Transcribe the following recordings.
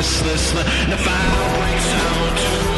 Restless. The fire breaks out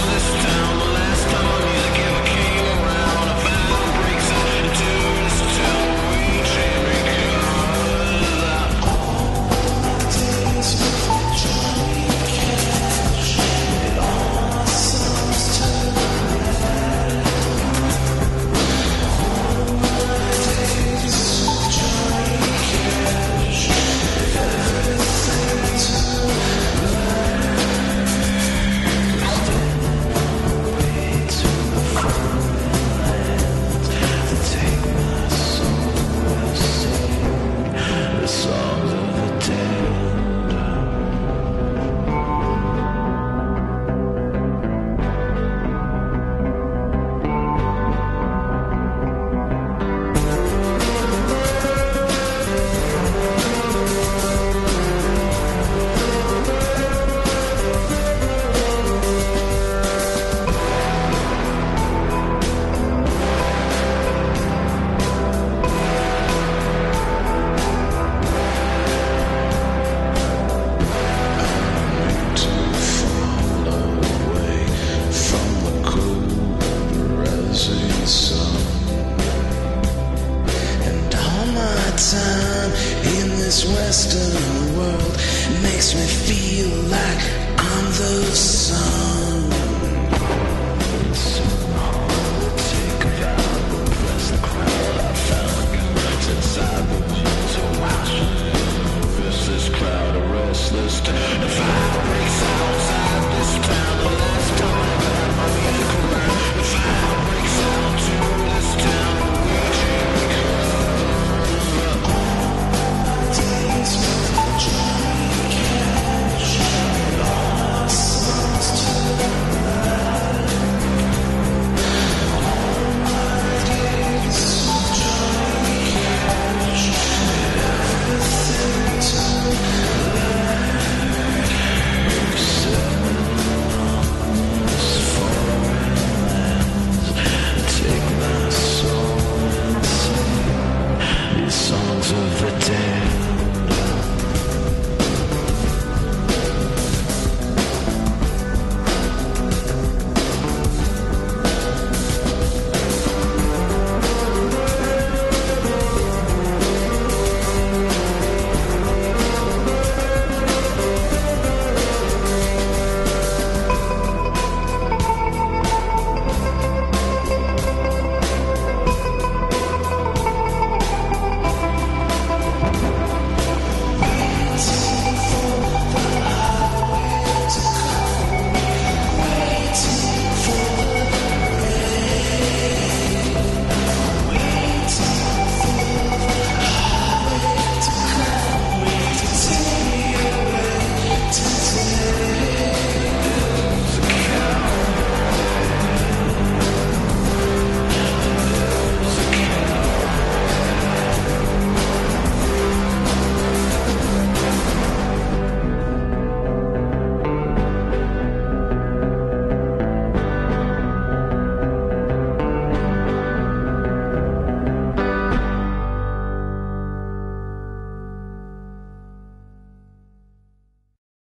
time in this western world makes me feel like.